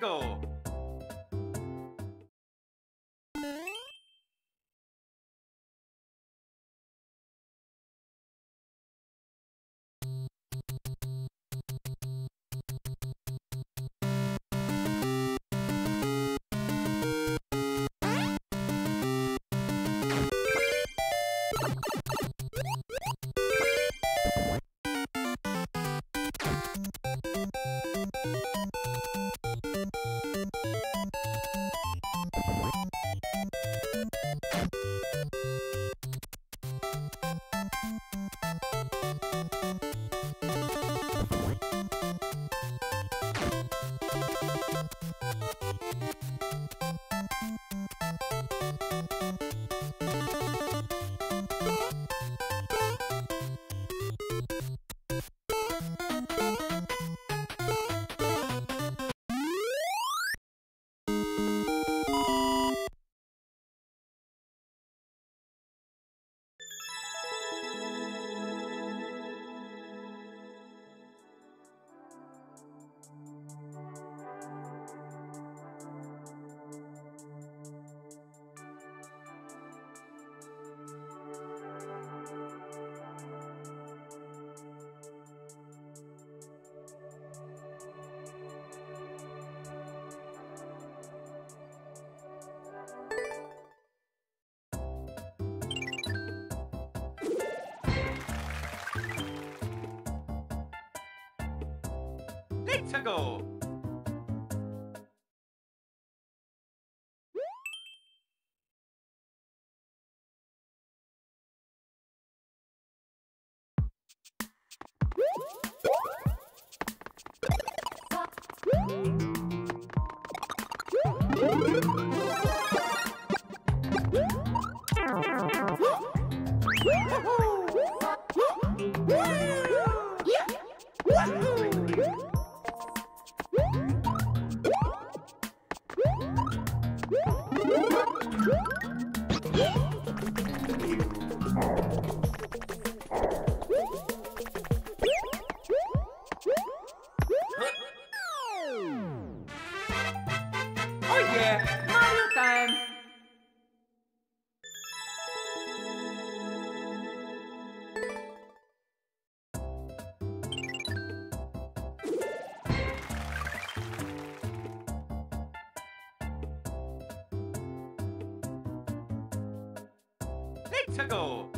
Go. Let's go! Oh. 최고!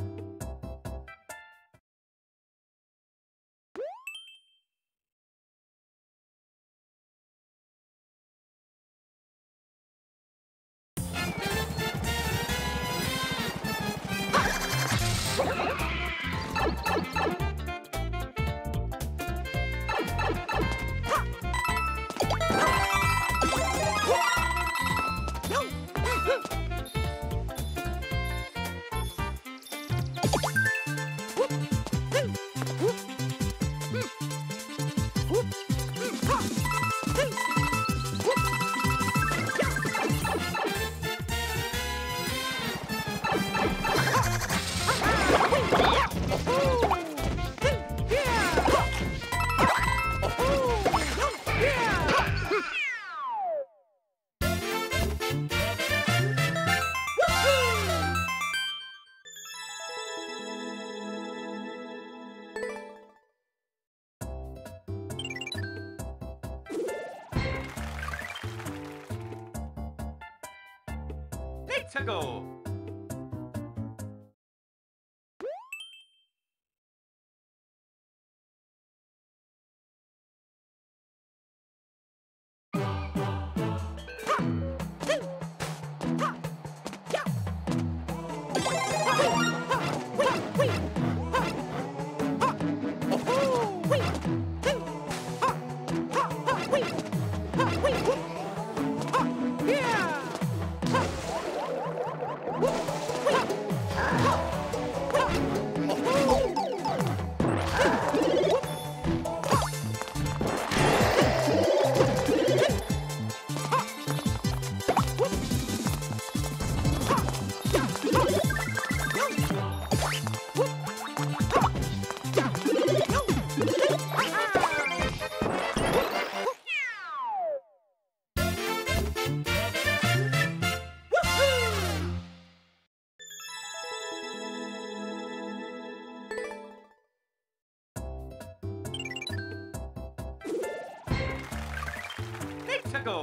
To go. to go.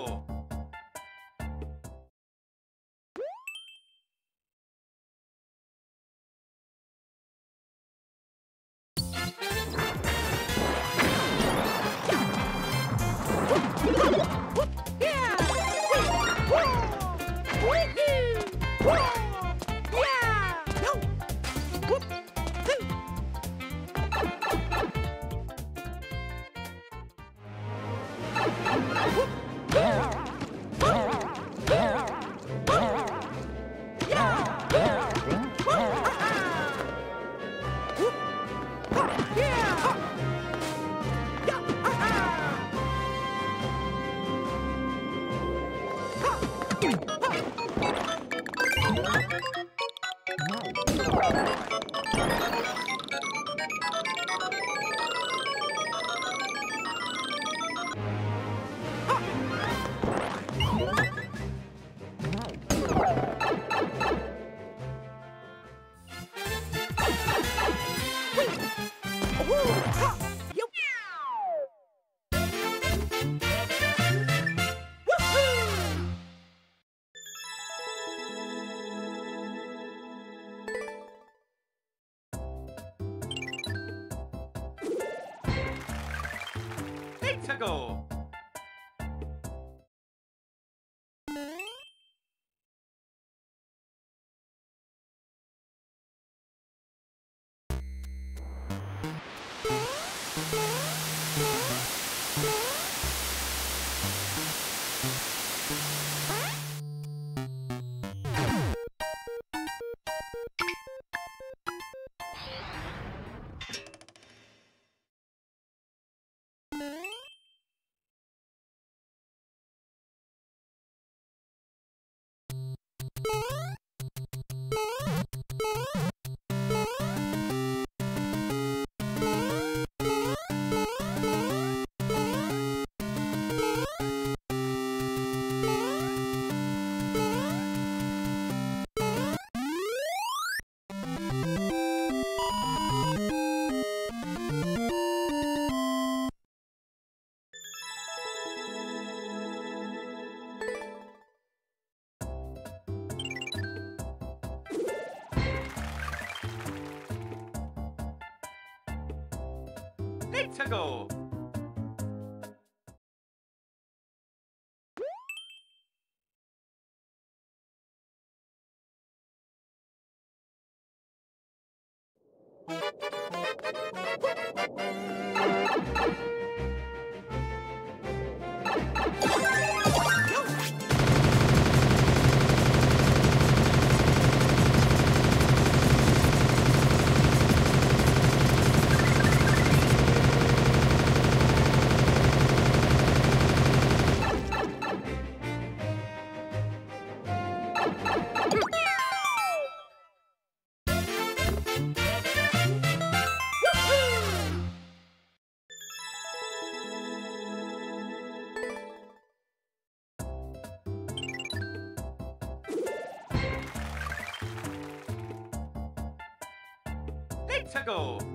To Bye. To go. Tickle.